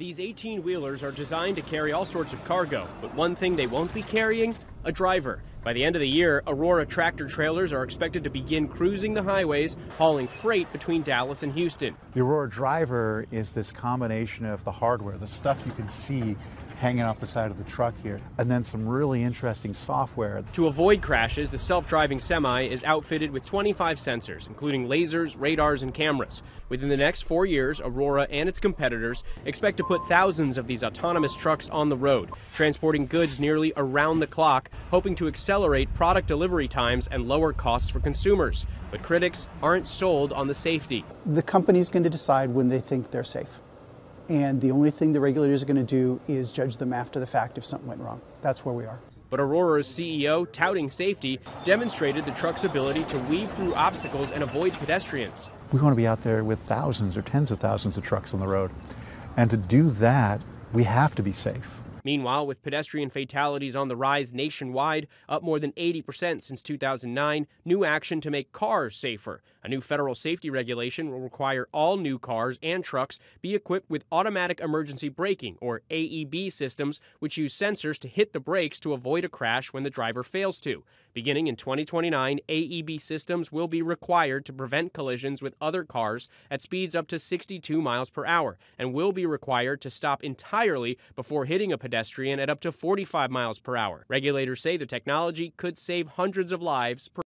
These 18 wheelers are designed to carry all sorts of cargo, but one thing they won't be carrying a driver. By the end of the year, Aurora tractor trailers are expected to begin cruising the highways, hauling freight between Dallas and Houston. The Aurora driver is this combination of the hardware, the stuff you can see hanging off the side of the truck here, and then some really interesting software. To avoid crashes, the self driving semi is outfitted with 25 sensors, including lasers, radars, and cameras. Within the next four years, Aurora and its competitors expect to put thousands of these autonomous trucks on the road, transporting goods nearly around the clock, hoping to accelerate product delivery times and lower costs for consumers. But critics aren't sold on the safety. The company's going to decide when they think they're safe and the only thing the regulators are going to do is judge them after the fact if something went wrong. That's where we are. But Aurora's CEO, touting safety, demonstrated the truck's ability to weave through obstacles and avoid pedestrians. We want to be out there with thousands or tens of thousands of trucks on the road. And to do that, we have to be safe. Meanwhile, with pedestrian fatalities on the rise nationwide, up more than 80% since 2009, new action to make cars safer. A new federal safety regulation will require all new cars and trucks be equipped with automatic emergency braking, or AEB systems, which use sensors to hit the brakes to avoid a crash when the driver fails to. Beginning in 2029, AEB systems will be required to prevent collisions with other cars at speeds up to 62 miles per hour and will be required to stop entirely before hitting a pedestrian at up to 45 miles per hour. Regulators say the technology could save hundreds of lives per